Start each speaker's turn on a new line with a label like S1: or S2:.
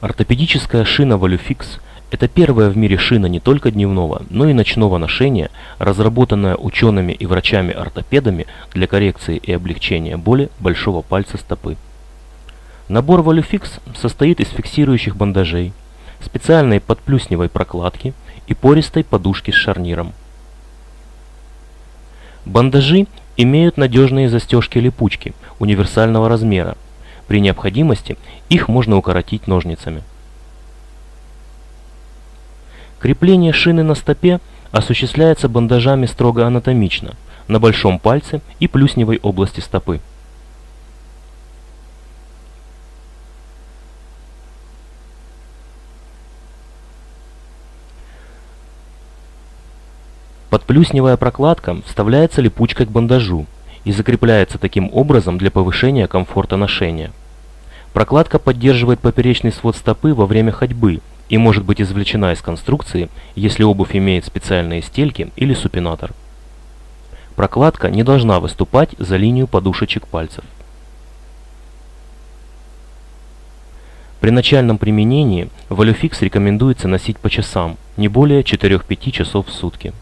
S1: Ортопедическая шина Valuefix – это первая в мире шина не только дневного, но и ночного ношения, разработанная учеными и врачами-ортопедами для коррекции и облегчения боли большого пальца стопы. Набор Valuefix состоит из фиксирующих бандажей, специальной подплюсневой прокладки и пористой подушки с шарниром. Бандажи имеют надежные застежки-липучки универсального размера, при необходимости их можно укоротить ножницами. Крепление шины на стопе осуществляется бандажами строго анатомично, на большом пальце и плюсневой области стопы. Подплюсневая прокладка вставляется липучкой к бандажу и закрепляется таким образом для повышения комфорта ношения. Прокладка поддерживает поперечный свод стопы во время ходьбы и может быть извлечена из конструкции, если обувь имеет специальные стельки или супинатор. Прокладка не должна выступать за линию подушечек пальцев. При начальном применении Валюфикс рекомендуется носить по часам, не более 4-5 часов в сутки.